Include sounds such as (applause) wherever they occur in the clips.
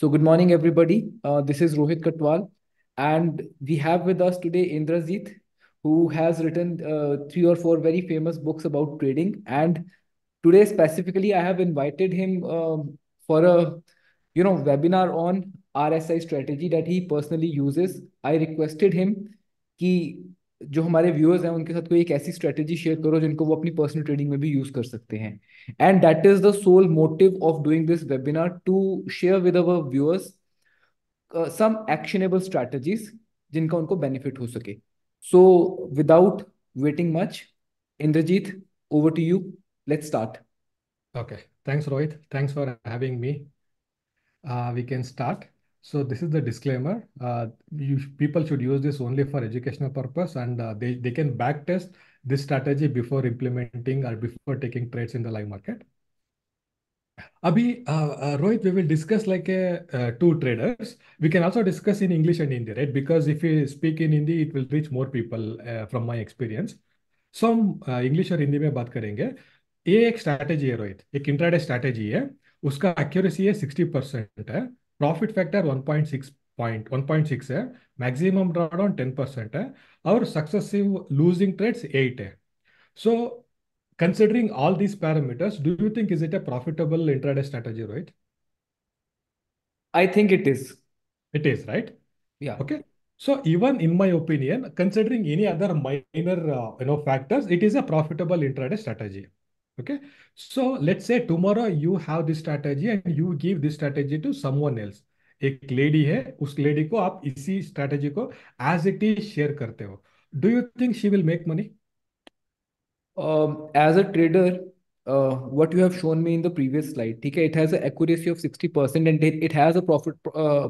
So, good morning, everybody. Uh, this is Rohit Katwal, and we have with us today Indrazith, who has written uh, three or four very famous books about trading. And today, specifically, I have invited him um, for a you know webinar on RSI strategy that he personally uses. I requested him कि जो हमारे viewers हैं उनके साथ कोई एक ऐसी strategy share करो जिनको वो अपनी पर्सनल ट्रेडिंग में भी यूज़ कर सकते हैं। And that is the sole motive of doing this webinar to share with our viewers some actionable strategies जिनका उनको बेनिफिट हो सके। So without waiting much Indrajeet to you. Let's start. Okay. Thanks rohit. Thanks for having me. Uh, we can start. So this is the disclaimer. Uh, you, people should use this only for educational purpose and uh, they, they can backtest this strategy before implementing or before taking trades in the live market. Abhi, uh, uh, Rohit, we will discuss like a, uh, two traders. We can also discuss in English and Hindi, right? Because if we speak in Hindi, it will reach more people uh, from my experience. So हम English और हिंदी में बात करेंगे ये एक strategy है रोहित एक intraday strategy है उसका एक्यूरेसी है सिक्सटी परसेंट है प्रॉफिट फैक्टर 1.6 पॉइंट 1.6 है मैक्सिमम ड्रॉडाउन 10 परसेंट है और सक्सेसिव लूजिंग ट्रेड्स 8 है सो considering all these parameters do you think is it a profitable intraday strategy right i think it is it is right yeah okay so even in my opinion considering any other minor uh, you know factors it is a profitable intraday strategy Okay. So let's say tomorrow you have this strategy and you give this strategy to someone else. एक lady है उस lady को आप इसी strategy को as it is share करते हो do you think she will make money as a trader uh, what you have shown me in the previous slide okay it has an accuracy of 60% and it, it has a profit uh,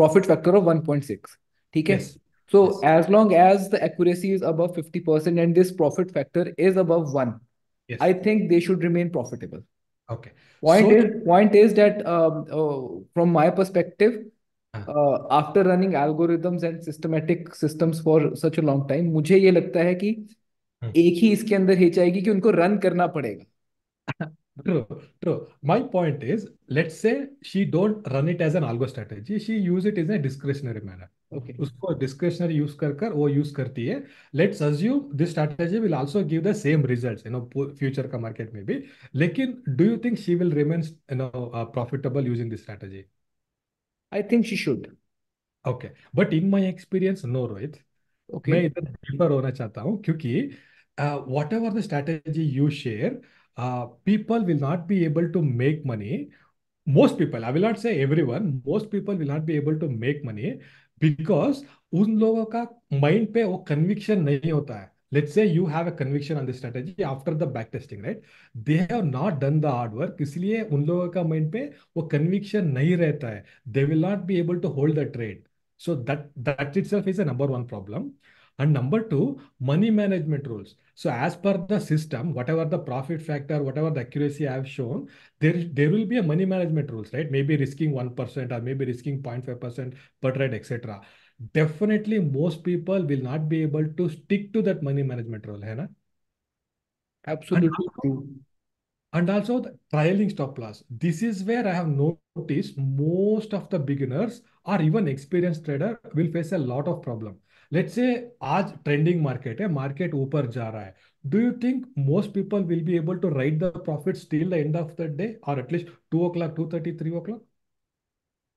profit factor of 1.6 okay yes. so yes. as long as the accuracy is above 50% and this profit factor is above 1 Yes. I think they should remain profitable. Okay. Point so, is point is that um, uh, from my perspective, uh-huh. uh, after running algorithms and systematic systems for such a long time, मुझे ये लगता है कि hmm. एक ही इसके अंदर hitch आएगी कि उनको रन करना पड़ेगा. True, true. My point is, let's say she don't run it as an algo strategy. She use it in a discretionary manner. Okay okay. उसको डिस्क्रिप्शनरी यूज़ कर कर वो यूज़ करती है। Let's assume this strategy will also give the same results you know future का market में भी। लेकिन do you think she will remain you know profitable using this strategy I think she should okay but in my experience no Rohit okay मैं इधर deeper होना चाहता हूँ क्योंकि whatever the strategy you share people will not be able to make money most people i will not say everyone most people will not be able to make money because उन लोगों का mind पे वो conviction नहीं होता है. Let's say you have a conviction on the strategy after the back testing right they have not done the hard work इसलिए उन लोगों का माइंड पे वो कन्विक्शन नहीं रहता है. They will not be able to hold the trade so that that itself is a number one problem and number two, money management rules. So as per the system, whatever the profit factor, whatever the accuracy I have shown, there, there will be a money management rules, right? Maybe risking 1% or maybe risking 0.5% per trade, etc. Definitely most people will not be able to stick to that money management rule, hai na? Absolutely true. And also the trailing stop loss. This is where I have noticed most of the beginners or even experienced trader will face a lot of problem let's say आज trending market है market ऊपर जा रहा है do you think most people will be able to ride the profit still the end of the day और at least two o'clock two thirty three o'clock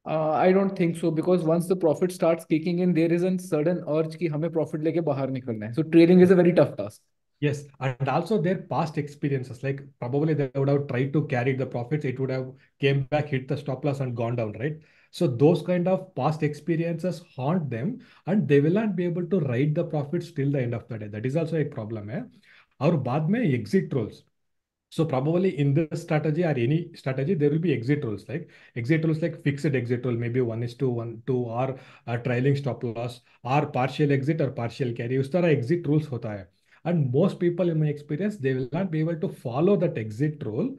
Uh, I don't think so because once the profit starts kicking in, there is a sudden urge कि हमें profit लेके बाहर निकलना है. So trading is a very tough task. Yes, and also their past experiences, like probably they would have tried to carry the profits, it would have came back, hit the stop loss and gone down, right? So those kind of past experiences haunt them and they will not be able to write the profits till the end of the day. That is also a problem. Eh? और बाद में exit rules. So probably in this strategy or any strategy, there will be exit rules like exit rules like fixed exit rule, maybe one is to one, two or a trailing stop loss or partial exit or partial carry. उस तरह exit rules होता है. And most people in my experience, they will not be able to follow that exit rule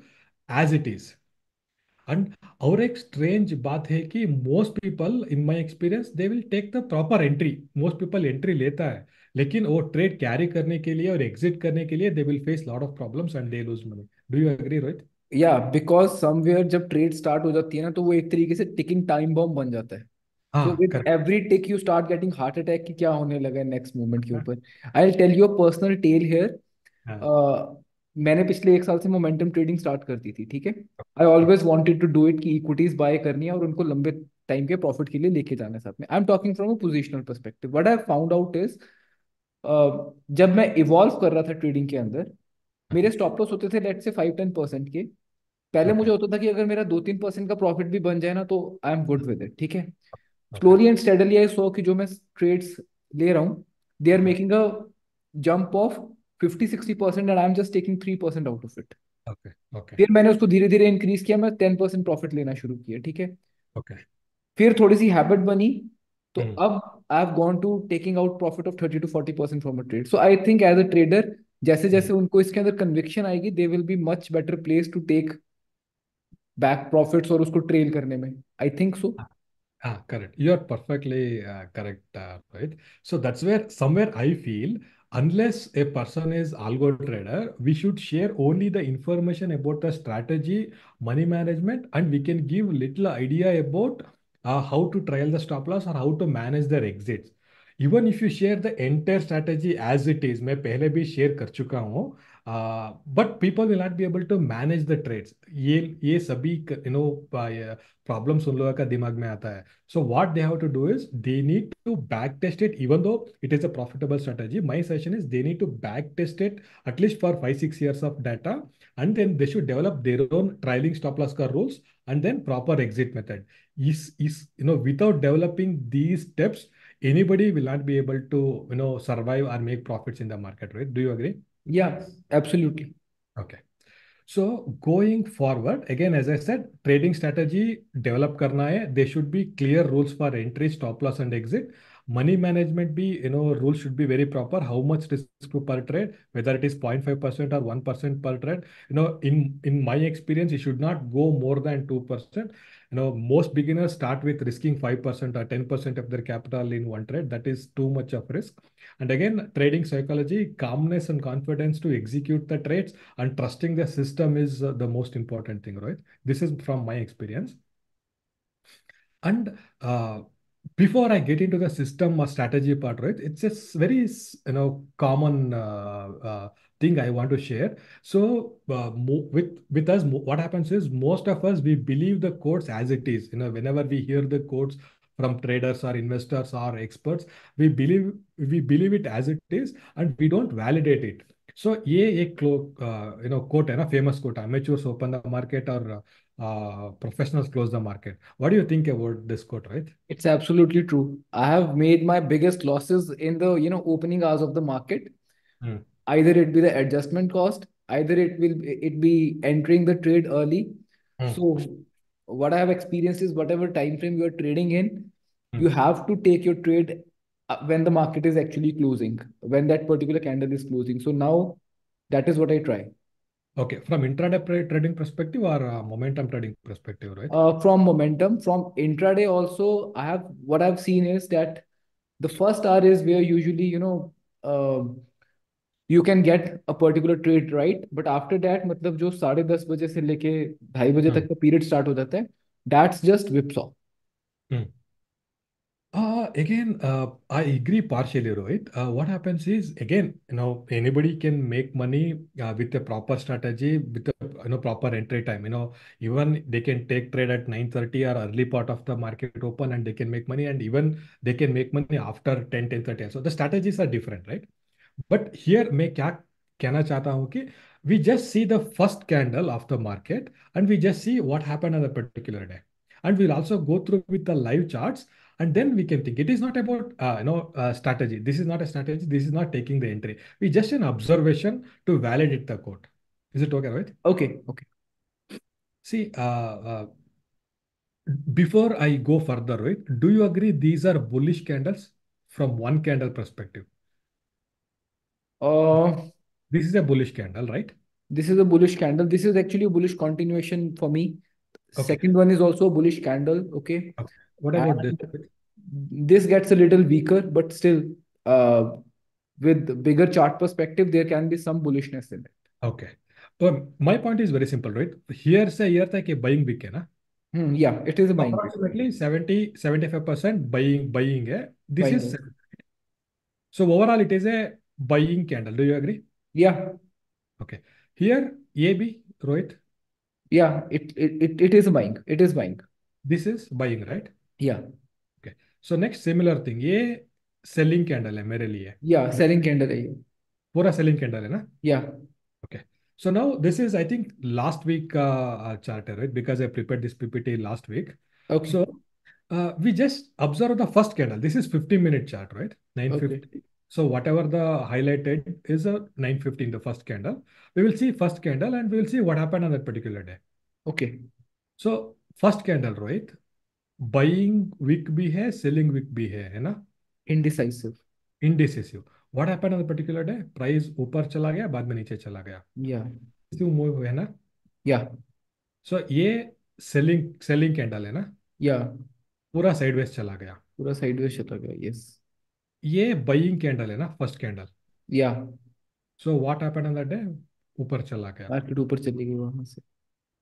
as it is. And और एक strange बात है कि most people in my experience they will take the proper entry most people entry लेता है लेकिन वो trade carry करने के लिए और एग्जिट करने के लिए they will face lot of problems and they lose money do you agree Rohit या बिकॉज़ समवेयर जब ट्रेड स्टार्ट हो जाती है ना तो वो एक तरीके से टिकिंग टाइम बॉम्ब बन जाता है. हाँ every tick you start getting heart attack की क्या होने लगा है नेक्स्ट मूवमेंट के ऊपर. I tell you personal tell here हाँ। मैंने पिछले एक साल से मोमेंटम ट्रेडिंग स्टार्ट कर दी थी ठीक है? I always wanted to do it कि इक्विटीज बाय करनी है और उनको लंबे टाइम के प्रॉफिट के लिए लेके जाना है साथ में। I am talking from a positional perspective what I found out is जब मैं इवॉल्व कर रहा था ट्रेडिंग के अंदर मेरे स्टॉप लॉस होते थे लेट से फाइव टेन परसेंट के। पहले मुझे होता था कि अगर मेरा दो तीन परसेंट का प्रॉफिट भी बन जाए ना तो I am good with it ठीक है? Slowly and steadily I saw कि जो मैं ट्रेड्स ले रहा हूँ they are making a jump of fifty sixty percent and I am just taking three percent out of it okay okay फिर मैंने उसको धीरे धीरे इंक्रीज किया मैं टेन परसेंट प्रॉफिट लेना शुरू किया ठीक है? ओके फिर थोड़ी सी हैबिट बनी तो हम्म अब I have gone to taking out profit of thirty to forty percent from a trade so I think as a trader जैसे जैसे उनको इसके अंदर कन्विक्शन आएगी they will be much better place to take back profits और उसको trail करने में. I think so Ah, correct. You are perfectly uh, correct, uh, right? So that's where somewhere I feel unless a person is algo trader, we should share only the information about the strategy, money management, and we can give little idea about uh, how to trial the stop loss or how to manage their exits. Even if you share the entire strategy as it is, मैं पहले भी share कर चुका हूँ uh, but people will not be able to manage the trades. ये ये सभी you know problems उन लोगों का दिमाग में आता है so what they have to do is they need to back test it even though it is a profitable strategy my suggestion is they need to back test it at least for 5 6 years of data and then they should develop their own trailing stop loss car rules and then proper exit method is is you know without developing these steps anybody will not be able to you know survive or make profits in the market right do you agree या absolutely. okay so going forward, again, as I said, trading strategy develop karna hai. There should be clear rules for entry, stop loss, and exit. Money management be, you know, rules should be very proper. How much risk to per trade, whether it is 0.5% or 1% per trade. You know, in in my experience, it should not go more than 2% you know most beginners start with risking 5% or 10% of their capital in one trade that is too much of risk and again trading psychology calmness and confidence to execute the trades and trusting the system is uh, the most important thing right this is from my experience and uh, before I get into the system or strategy part, right? It's just very, you know, common uh, uh, thing I want to share. So uh, with with us, what happens is most of us we believe the quotes as it is. You know, whenever we hear the quotes from traders or investors or experts, we believe we believe it as it is, and we don't validate it. So ये एक you know quote है ना famous quote amateurs open the market or uh, professionals close the market. What do you think about this quote, right? It's absolutely true. I have made my biggest losses in the you know opening hours of the market. Mm. Either it be the adjustment cost, either it will it be entering the trade early. Mm. So what I have experienced is whatever time frame you are trading in, Mm. you have to take your trade uh, when the market is actually closing, when that particular candle is closing. So now that is what I try. Okay, from intraday trading perspective or uh, momentum trading perspective, right? Uh, from momentum, from intraday also, I have what I've seen is that the first hour is where usually you know uh, you can get a particular trade right, but after that मतलब जो साढ़े दस बजे से लेके ढाई बजे Hmm. तक का पीरियड स्टार्ट हो जाता है that's just whipsaw. Hmm. Uh, again, uh, I agree partially, Rohit. Uh, what happens is, again, you know, anybody can make money uh, with a proper strategy, with a you know proper entry time. You know, even they can take trade at 9:30 or early part of the market open, and they can make money, and even they can make money after 10, 10:30. So the strategies are different, right? But here, मैं क्या कहना चाहता हूँ कि we just see the first candle of the market, and we just see what happened on a particular day, and we'll also go through with the live charts and then we can think it is not about uh, you know uh, strategy this is not a strategy this is not taking the entry we just an observation to validate the code is it okay right Okay, okay. see uh, uh, before i go further right do you agree these are bullish candles from one candle perspective Uh, this is a bullish candle right this is a bullish candle. This is actually a bullish continuation for me. okay Second one is also a bullish candle. Okay. okay what about this And this gets a little weaker, but still, uh, with bigger chart perspective, there can be some bullishness in it. okay तो my point is very simple, right? Here से here तक ये buying week है ना? Hmm, yeah, it is a buying week. Approximately 70 75% buying buying है. This Buying is week. so overall it is a buying candle. Do you agree? Yeah, Okay. Here AB Rohit, yeah, it, it it it is a buying. It is buying. this is buying, right? Yeah, Okay. So next similar thing. ये selling candle है मेरे लिए. yeah, selling candle है ये. पूरा selling candle है ना? Yeah, Okay. So now this is I think last week uh, uh, chart, right? Because I prepared this PPT last week. okay. So uh, we just observe the first candle. This is 15 minute chart, right? 950. So whatever the highlighted is a 950 in the first candle. We will see first candle and we will see what happened on that particular day. okay. So first candle, right? Buying weak भी है selling weak भी है है ना? Indecisive indecisive what happened on the particular day price ऊपर चला गया बाद में नीचे चला गया. या इसी मूव है ना? या सो ये सेलिंग सेलिंग कैंडल है ना? या पूरा साइडवेज चला गया. पूरा साइडवेज चला गया यस ये बाइंग कैंडल है ना? फ़र्स्ट कैंडल या so what happened on that day ऊपर चला गया. मार्केट ऊपर चली गई वहाँ से.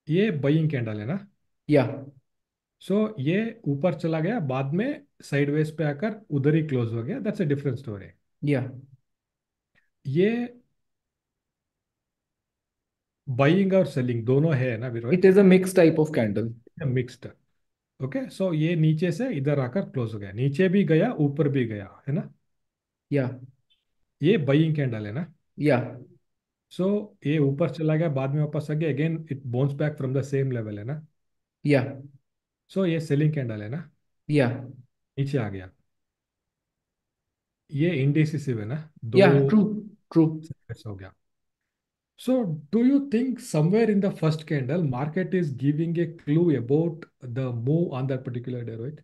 ये बाइंग कैंडल है ना? या yeah. सो so, ये ऊपर चला गया बाद में साइडवेज पे आकर उधर ही क्लोज हो गया। That's a different story yeah. ये बाइंग और सेलिंग दोनों है ना विरोध It is a mixed type of candle. Mixed okay so ये नीचे से इधर आकर क्लोज हो गया। नीचे भी गया ऊपर भी गया है ना? Yeah, ये बाइंग कैंडल है ना? Yeah, सो so, ये ऊपर चला गया बाद में वापस आ गया। Again it bounce back from the same level है ना? या yeah, सो ये सेलिंग कैंडल है ना yeah. नीचे आ गया ये इंडिसिसिव है ना दो Yeah, true, true. Yes, हो गया So, do you think somewhere in the first candle, market is giving a clue about the move on that particular day, right?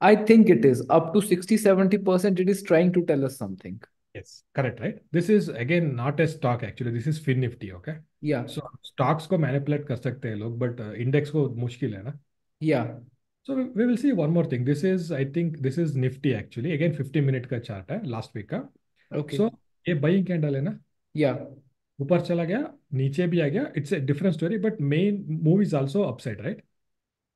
I think it is up to 60 70%. It is trying to tell us something. Yes, correct, right? This is again not a stock actually. This is Fin Nifty, okay? या सो stocks को manipulate कर सकते हैं लोग but index uh, को मुश्किल है ना? या so we will see one more thing this is I think this is Nifty actually again fifty minute का चार्ट है लास्ट वीक का. ओके सो ये बाइंग कैंडल है ना? या ऊपर चला गया नीचे भी आ गया. It's a different story but main move is also upside right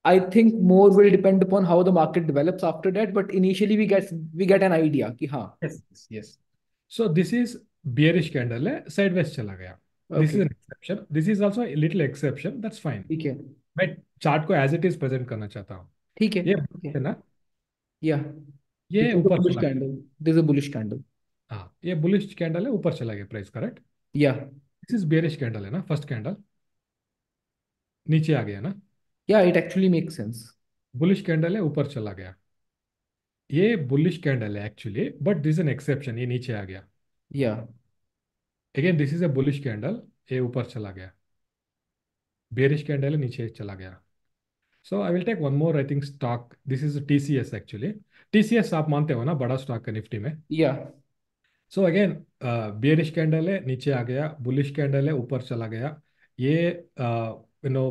I think more will depend upon how the market develops after that, but initially we get we get an idea. Ki, हाँ. yes, yes. So this is bearish candle, sideways chala gaya. This is exception this is also little exception that's fine ठीक है। मैं chart को as it is present करना चाहता हूँ। ठीक है। ये है। ना? या। ये ऊपर bullish candle this is bullish candle हाँ ये बुलिश कैंडल है ऊपर चला गया प्राइस करेक्ट या। दिस इज़ बेरिश कैंडल है ना फ़र्स्ट कैंडल नीचे आ गया ना? या it actually make sense bullish candle है ऊपर चला गया। ये बुलिश कैंडल है actually but this an exception ये नीचे आ गया। या। yeah. Again this is a bullish candle, ये ऊपर चला गया. बेरिश कैंडल है, नीचे चला गया. So I will take one more I think stock this is TCS actually TCS आप मानते हो ना बड़ा स्टॉक है निफ्टी में? Yeah, so again bearish candle है नीचे आ गया बुलिश कैंडल है ऊपर चला गया ये यू नो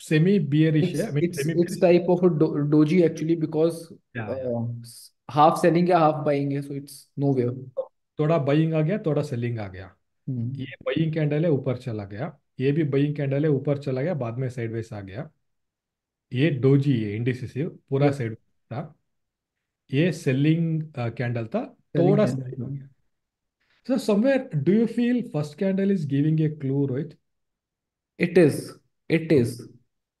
सेमी बियरिश है of a do doji actually because Yeah, yeah. uh, s- half selling है buying है so थोड़ा बाइंग आ गया थोड़ा सेलिंग आ गया. ये बइंग कैंडल है ऊपर चला गया। ये भी बइंग कैंडल है ऊपर चला गया बाद में साइडवेज आ गया। ये डोजी है इंडिसिव पूरा साइड था। ये सेलिंग कैंडल था। थोड़ा सा so somewhere do you feel first candle is giving a clue Rohit? It is it is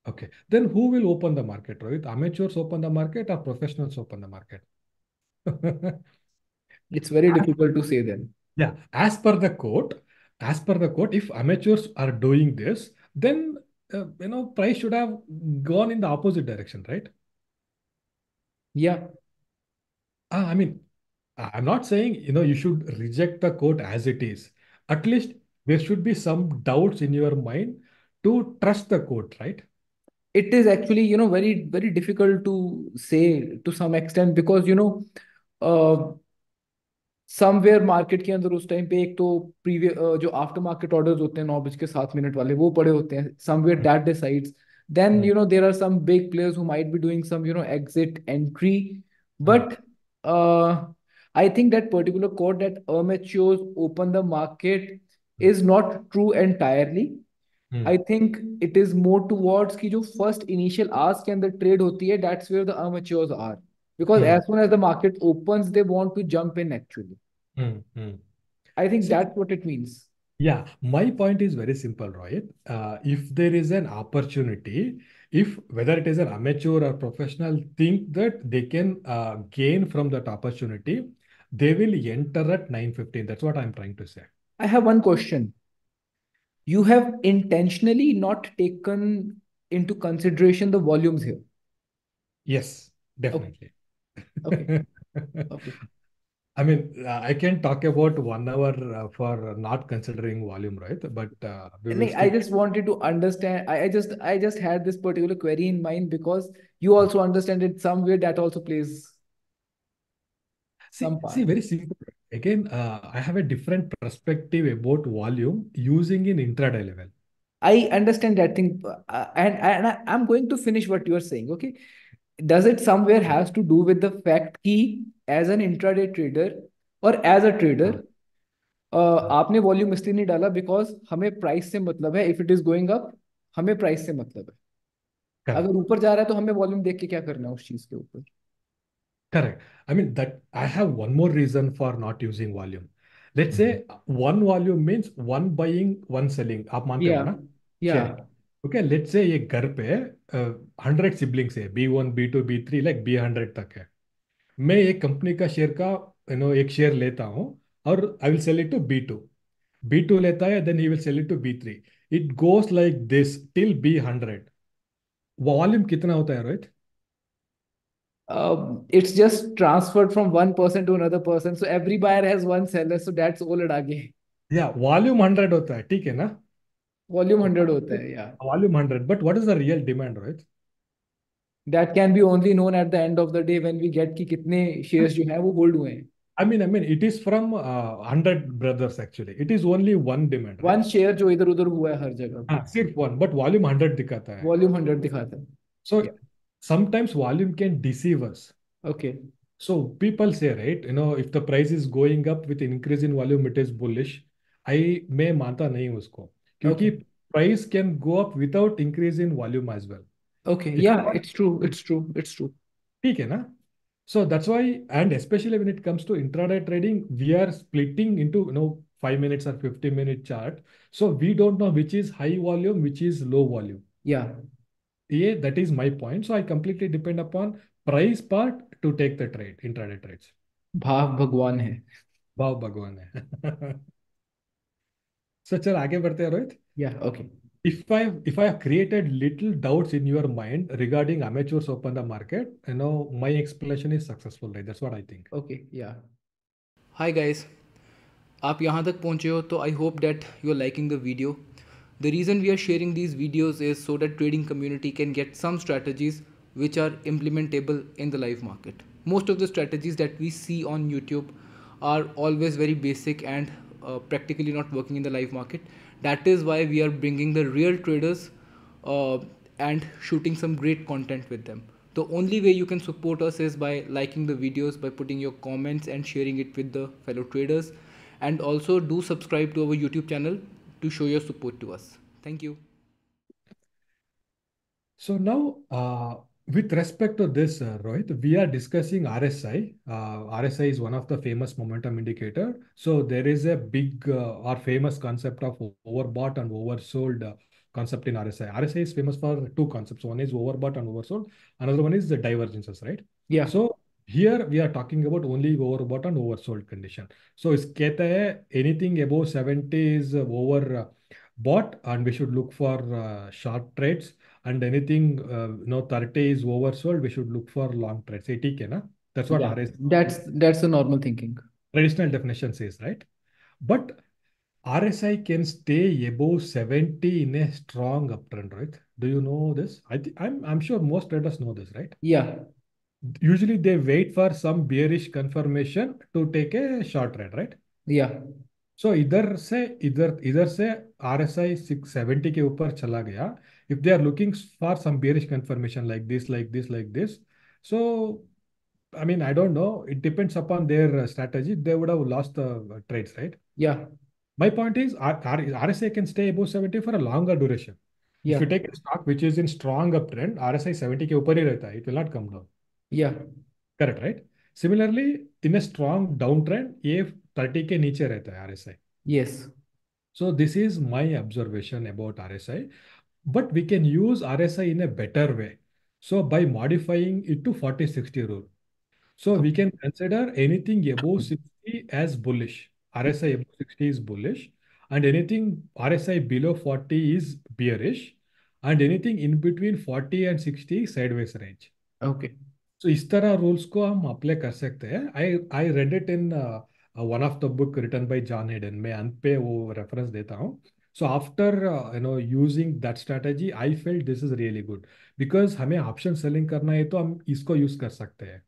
okay then who will open the market Rohit amateurs open the market और professionals open the market it's very difficult to say then Yeah. As per the quote, as per the quote, if amateurs are doing this, then uh, you know price should have gone in the opposite direction, right? Yeah. Ah, I mean, I- I'm not saying you know you should reject the quote as it is. At least there should be some doubts in your mind to trust the quote, right? It is actually, you know, very, very difficult to say to some extent because, you know, uh, somewhere market के अंदर उस time पे एक तो previous जो after market order होते हैं नौ बज के सात मिनट वाले वो पड़े होते हैं somewhere that decides then you know there are some big players who might be doing some you know exit entry but I think that particular code that amateur open the market is not true entirely I think it is more towards की जो first initial hours के अंदर trade होती है that's where the amateurs are because Hmm. as soon as the market opens they want to jump in actually. Hmm. I think See, that's what it means. Yeah, my point is very simple, Rohit. Uh, if there is an opportunity, if whether it is an amateur or professional, think that they can uh, gain from that opportunity, they will enter at 9:15. That's what I'm trying to say. I have one question. You have intentionally not taken into consideration the volumes here. Yes, definitely. Okay. Okay. (laughs) I mean, uh, I can talk about one hour uh, for not considering volume, right? But uh, we will Like, I just wanted to understand. I, I just I just had this particular query in mind because you also understand it somewhere that also plays See, some see, very simple. Again, uh, I have a different perspective about volume using in intraday level. I understand that thing, uh, and and I, I'm going to finish what you are saying. Okay, does it somewhere has to do with the fact कि as an intraday trader or as a trader uh, आपने volume इसलिए नहीं डाला because हमें price से मतलब है if it is going up हमें प्राइस से मतलब है Correct. अगर ऊपर जा रहा है तो हमें वॉल्यूम देख के क्या करना है उस चीज के ऊपर Correct. I mean that I have one more reason for not using volume. Let's say one volume means one buying, one selling. आप मानते या हो ना? या Share. Okay, let's say एक घर पे हंड्रेड सिबलिंग्स है B one B two B three like B hundred तक है। मैं एक कंपनी का शेयर का यू नो एक शेयर लेता हूँ और I will sell it to B two B two लेता है then he will sell it to B three it goes like this till B hundred volume कितना होता है Rohit um, it's just transferred from one person to another person so every buyer has one seller so that's all it आगे। या volume hundred होता है ठीक है ना? वॉल्यूम हंड्रेड होता है या volume hundred but what is the real demand Rohit that can be only known at the end of the day when we get कि कितने शेयर्स जो है वो होल्ड हुए हैं। I mean I mean it is from hundred brothers actually it is only one demand one share जो इधर उधर हुआ है हर जगह। हाँ सिर्फ़ वन बट वॉल्यूम हंड्रेड दिखाता है। वॉल्यूम हंड्रेड दिखाता है। So sometimes volume can deceive us okay so people say right you know if the price is going up with increase in volume it is bullish I मैं मानता नहीं उसको। क्योंकि Okay. price can go up without increase in volume as well. okay It's yeah not- it's true it's true it's true ठीक है ना? So that's why, and especially when it comes to intraday trading, we are splitting into, you know, five minutes or 50 minute chart. So we don't know which is high volume, which is low volume. yeah Yeah, that is my point. So I completely depend upon price part to take the trade, intraday trades. भाव भगवान है भाव भगवान है so चल आगे बढ़ते हैं Rohit yeah okay if I if I have created little doubts in your mind regarding amateurs open the market, you know my explanation is successful, right? That's what I think. okay yeah hi guys आप यहाँ तक पहुँचे हो तो I hope that you are liking the video the reason we are sharing these videos is so that trading community can get some strategies which are implementable in the live market. Most of the strategies that we see on YouTube are always very basic and uh, practically not working in the live market. That is why we are bringing the real traders uh, and shooting some great content with them. The only way you can support us is by liking the videos, by putting your comments and sharing it with the fellow traders. And also do subscribe to our YouTube channel to show your support to us. Thank you. So now, uh, with respect to this, uh, Rohit, we are discussing RSI. Uh, RSI is one of the famous momentum indicator. So there is a big uh, or famous concept of overbought and oversold uh, concept in RSI. RSI is famous for two concepts. One is overbought and oversold. Another one is the divergences, right? Yeah. So here we are talking about only overbought and oversold condition. So is kehta anything above 70 is overbought and we should look for uh, short trades and anything uh, you know 30 is oversold we should look for long trades. ये ठीक है That's what Yeah, RSI that's that's the normal thinking. traditional definition says, right? But RSI can stay above 70 in a strong uptrend, right? Do you know this? I think I'm I'm sure most traders know this, right? Yeah, Usually they wait for some bearish confirmation to take a short trade, right? yeah, So इधर से इधर इधर से RSI 670 के ऊपर चला गया if they are looking for some bearish confirmation like this like this like this so I mean I don't know it depends upon their uh, strategy they would have lost the uh, trades right yeah, My point is R- R- RSI can stay above 70 for a longer duration. If Yeah. you take a stock which is in strong uptrend, RSI 70 के ऊपर ही रहता है. It will not come down. Yeah. Correct, right? Similarly, in a strong downtrend, ये 30 के नीचे रहता है RSI. Yes. So this is my observation about RSI. But we can use RSI in a better way. So by modifying it to 40-60 rule. So we can consider anything above 60 as bullish. RSI above 60 is bullish, and anything RSI below 40 is bearish, and anything in between 40 and 60 sideways range. Okay. So इस तरह rules को हम apply कर सकते हैं. I I read it in uh, uh, one of the book written by John Hayden. मैं अंत पे वो reference देता हूँ. So after you know using that strategy I I felt this is really good because हमें option selling करना है तो हम इसको use कर सकते हैं.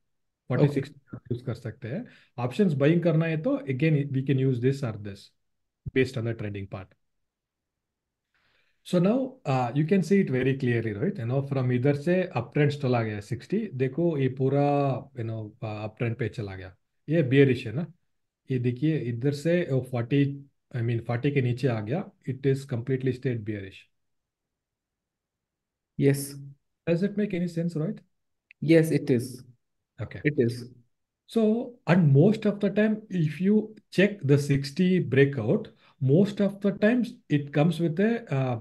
40 Okay. 60 यूज़ कर सकते हैं। ऑप्शंस बाइंग करना है तो again we can use this और this based on the trading part so now you can see it very clearly right you know from इधर से अप ट्रेंड चला गया 60 देखो ये पूरा यू नो अप ट्रेंड पे चला गया। ये बियरिश है ना? ये देखिए इधर से 40 आई मीन 40 के नीचे आ गया it is completely state bearish Yes. Does it make any sense right Yes, it is. Okay It is. So, and most of the time, if you check the 60 breakout, most of the times it comes with a uh,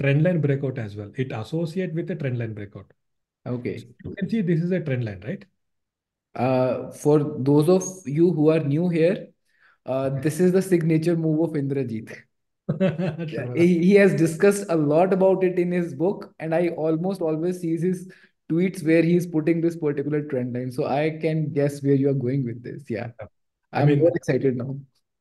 trend line breakout as well. It associate with a trend line breakout. Okay. So you can see this is a trend line, right? Uh, for those of you who are new here, uh, this is the signature move of Indrazith. (laughs) He, he has discussed a lot about it in his book, and I almost always sees his tweets where he is putting this particular trend line. So I can guess where you are going with this. Yeah. I I'm mean- more excited now.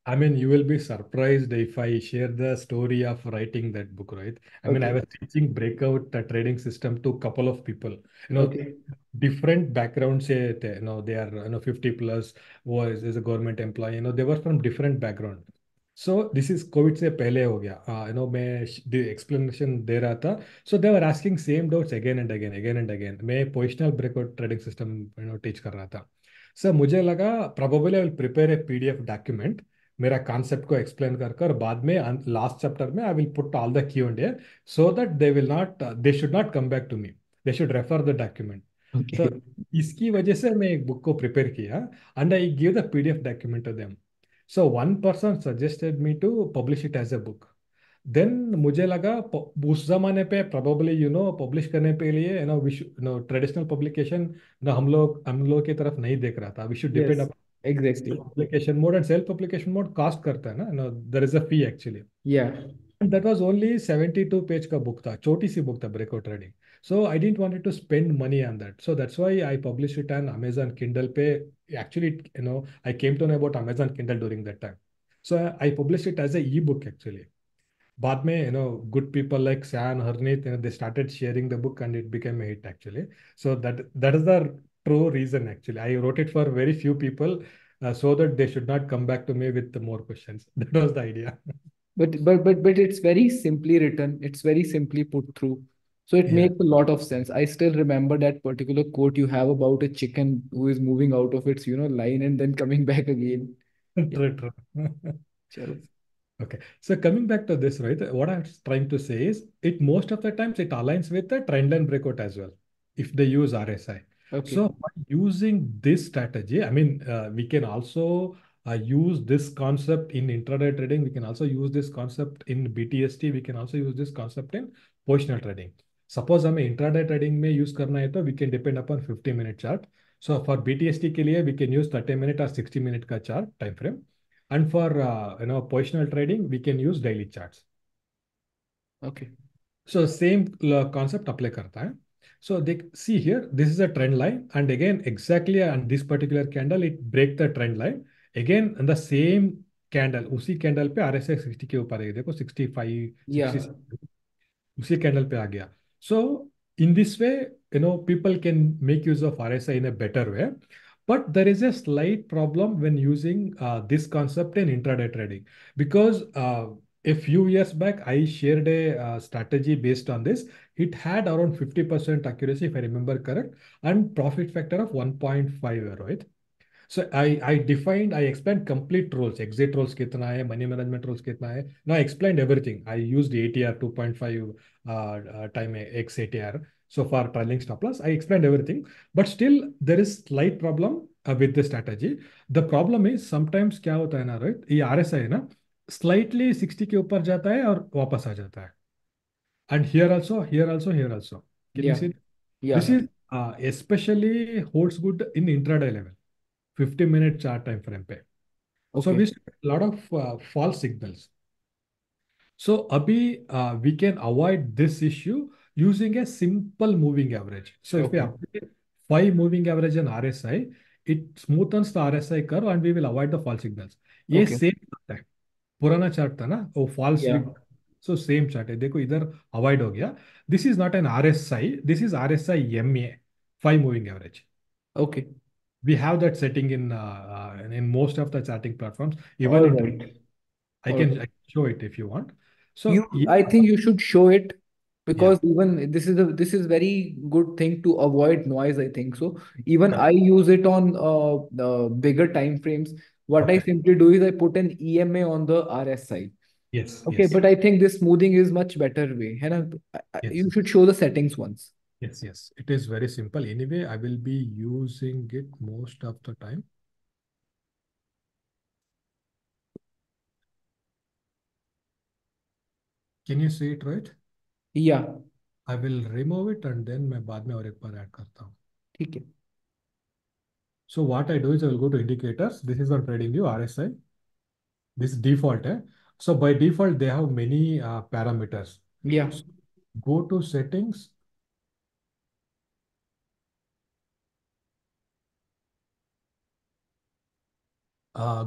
I mean, you will be surprised if I share the story of writing that book, right? I mean, I Okay. was teaching breakout uh, trading system to a couple of people. You know, Okay. different backgrounds say they, you know they are you know 50 plus was is a government employee you know they were from different background so this is covid से पहले हो गया uh, you know मैं the explanation दे रहा था so they were asking same doubts again and again again and again मैं positional breakout trading system you know teach कर रहा था so मुझे लगा probably I will prepare a PDF document मेरा कॉन्सेप्ट को एक्सप्लेन कर कर बाद में लास्ट चैप्टर में I will put all the Q and so that they will not they should not come back to me they should refer the document. तो इसकी वजह से मैं एक बुक को प्रिपेयर किया and I give the PDF document to them so one person suggested me to publish it as a book then मुझे लगा उस जमाने पे प्रोबेबली यू नो पब्लिश करने के लिए you know wish no traditional publication ना हम लोग हम लोग की तरफ़ नहीं देख रहा था. We should depend Yes. Exactly. application mode and self application mode cost karta hai na no, there is a fee actually. Yeah. And that was only 72 page ka book tha choti si book tha breakout trading So I didn't wanted to spend money on that. So that's why I published it on Amazon Kindle पे actually you know I came to know about Amazon Kindle during that time. So I published it as a ebook actually. बाद में you know good people like San Harneet you know they started sharing the book and it became a hit actually so that that is the true reason actually i wrote it for very few people uh, so that they should not come back to me with more questions (laughs) that was the idea But but but but it's very simply written. It's very simply put through. So it Yeah. makes a lot of sense. I still remember that particular quote you have about a chicken who is moving out of its, you know, line and then coming (laughs) back again. true, true. (laughs) Okay, so coming back to this, right? What I'm trying to say is, it most of the times it aligns with the trend line breakout as well, if they use RSI. Okay. So by using this strategy, I mean, uh, we can also uh, use this concept in intraday trading. We can also use this concept in BTST. We can also use this concept in positional trading. Suppose हमें intraday trading में use karna hai तो we can depend upon 50 minute chart. So for BTST ke liye, we can use 30 minute or 60 minute ka chart time frame. And for uh, you know positional trading, we can use daily charts. Okay. So same concept apply karta hai. So they see here, this is a trend line, and again exactly on this particular candle, it break the trend line. Again, on the same candle, उसी candle पे RSI 60 के ऊपर है देखो 65, Yeah. 66 उसी candle पे आ गया सो in this way you know people can make use of are S I in a better way but there is a slight problem when using this concept in intraday trading because a few years back i shared a uh, strategy based on this it had around 50% accuracy if i remember correct and profit factor of 1.5 right So I, I defined, I explained complete roles, exit roles kitna hai, money management roles kitna hai. Now I explained everything. I used ATR 2.5 uh, uh, time X ATR. So for trailing stop loss, I explained everything. But still, there is slight problem uh, with the strategy. The problem is sometimes क्या होता है ना right? ये RSI है ना slightly sixty के ऊपर जाता है और वापस आ जाता है। And here also here also here also this is specially holds good in intraday level fifty minute चार टाइम फ्रेम पे। So with lot of false signals so अभी we can avoid this issue using a simple moving average so if you five moving average in R S I it smoothen the R S I कर and we will avoid the false signals ये same करता है पुराना chart था ना वो false so same chart है देखो इधर अवॉइड हो गया this is not an R S I this is R S I M A five moving average okay we have that setting in uh, uh, in most of the charting platforms even All in right. I All can, right. Show it if you want so You, yeah, I think you should show it yeah because even this is a this is very good thing to avoid noise. I think so. Even. I use it on uh, uh bigger time frames. What I simply do is I put an EMA on the RSI yes Okay, yes but I think this smoothing is much better way. है ना? I- I- yes You should show the settings once. yes yes it is very simple anyway I will be using it most of the time can you see it right या। I will remove it and then मैं बाद में और एक बार add करता हूँ। ठीक है। So what I do is will go to indicators this is not TradingView R S I this default है so by default they have many parameters go to settings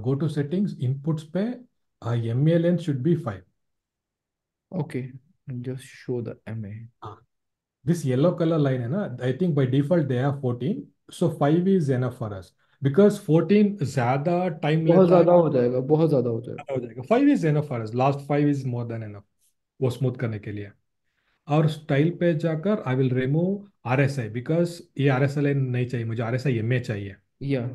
go to settings inputs पे M L N should be five okay Just show the MA. Ah. This yellow color line, है I think by default they have 14. So 5 is enough for us. Because 14 ज़्यादा time बहुत ज़्यादा हो जाएगा बहुत ज़्यादा हो जाएगा हो जाएगा 5 is enough for us. Last 5 is more than enough. वो स्मूथ करने के लिए और स्टाइल पे जाकर I will remove R S I because ये आर एस आई नहीं चाहिए मुझे R S I M A चाहिए या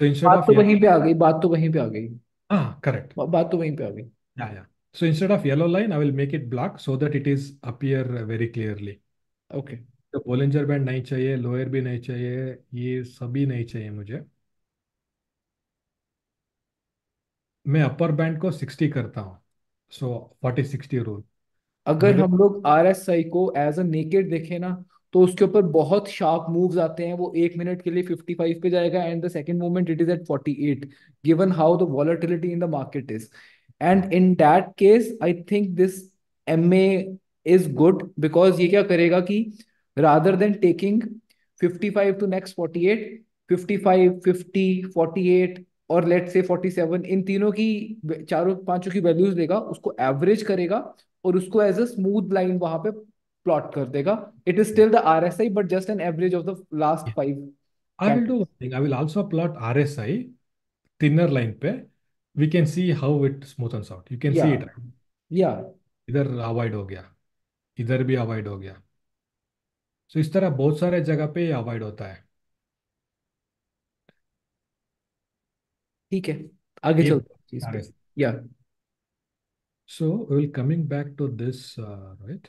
सो इंस्टेड बात तो वहीं पे आ गई बात तो वहीं पे आ गई हाँ करेक्ट बात तो वहीं पे आ गई yeah yeah so instead of yellow line I will make it black so that it is appear very clearly okay तो बोलेंजर बैंड नहीं चाहिए लोअर भी नहीं चाहिए ये सभी नहीं चाहिए मुझे। मैं अपर बैंड को 60 करता हूँ। सो 40 60 रूल अगर हम लोग आर एस आई को एज अ नेकेड देखें ना तो उसके ऊपर बहुत शार्प मूव्स आते हैं। वो एक मिनट के लिए 55 पे जाएगा and the second moment it is at 48 given how the volatility in the market is and in that case I think this M A is good because ये क्या करेगा कि rather than taking 55 to next 48 55 50 48 और let से 47 इन तीनों की चारों पाँचों की वैल्यूज़ देगा उसको एवरेज करेगा और उसको एज अ स्मूथ लाइन वहाँ पे प्लॉट कर देगा it is still the RSI but just an average of the last five I will do one thing. I will also plot RSI thinner line पे. We can see how it smoothens out. You can या see it. right? या इधर avoid हो गया इधर भी avoid हो गया सो इस तरह बहुत सारे जगह पे अवॉइड होता है ठीक है आगे चलते हैं. या So we'll coming back to this, uh, right?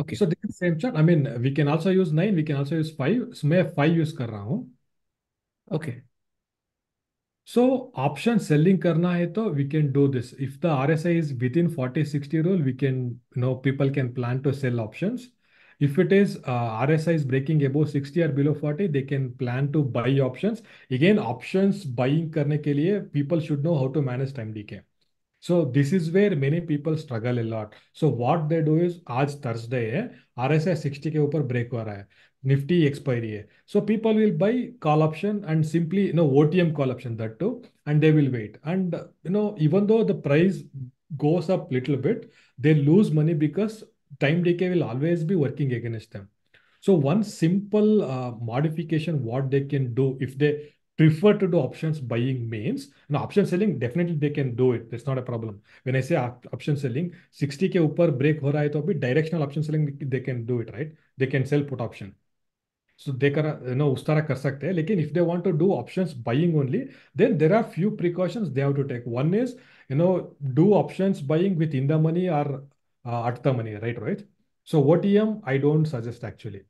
Okay So this is same chart. I mean, we can also use nine. We can also use five. So मैं five use कर रहा हूँ. ओके So option selling करना है तो we can do this. If the RSI is within 40-60 rule, we can, you know, people can plan to sell options. If it is uh, RSI is breaking above 60 or below 40, they can plan to buy options. Again, options buying करने के लिए people should know how to manage time decay. So this is where many people struggle a lot. So what they do is आज Thursday है RSI 60 के ऊपर break हो रहा है Nifty expiry. So people will buy call option and simply, you know, OTM call option that too, and they will wait. And, you know, even though the price goes up little bit, they lose money because time decay will always be working against them. So one simple uh, modification what they can do if they prefer to do options buying means and option selling definitely they can do it that's not a problem when i say option selling 60k upper break ho raha hai to directional option selling they can do it right they can sell put option so they can, uh, you know, ustara kar sakte hai. Lekin if they want to do options buying only, then there are few precautions they have to take. One is, you know, do options buying with in the money or uh, at the money, right? Right. So OTM, I don't suggest actually.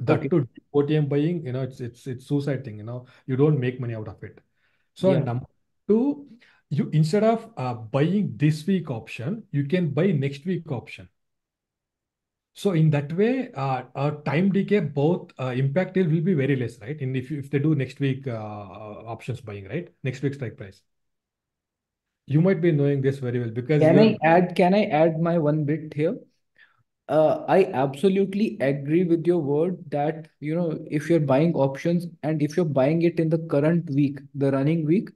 That okay. to OTM buying, you know, it's it's it's suicide thing. You know, you don't make money out of it. So yeah. number two, you instead of uh, buying this week option, you can buy next week option. So in that way, uh, uh, time decay both uh, impact will be very less, right? And if if they do next week uh, uh, options buying, right? Next week strike price. You might be knowing this very well because Can I add, can I add my one bit here? Uh, I absolutely agree with your word that, you know, if you're buying options and if you're buying it in the current week, the running week,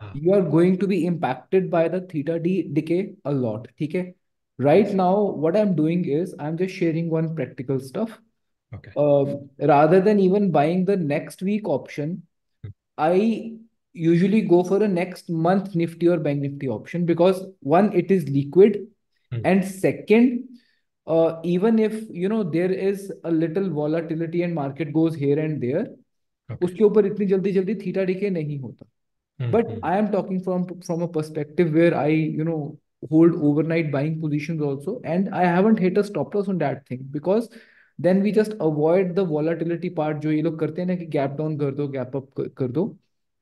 uh, you are going to be impacted by the theta D decay a lot. Okay Right now, what I'm doing is I'm just sharing one practical stuff. okay. Uh, rather than even buying the next week option, Hmm. I usually go for a next month Nifty or Bank Nifty option because one, it is liquid, Hmm. and second, uh, even if you know there is a little volatility and market goes here and there, Okay. उसके ऊपर इतनी जल्दी जल्दी theta decay नहीं होता. Hmm, But hmm, I am talking from from a perspective where I, you know, hold overnight buying positions also, and I haven't hit a stop loss on that thing because then we just avoid the volatility part जो ये लोग करते हैं ना कि gap down कर दो gap up कर, दो